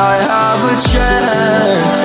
I have a chance.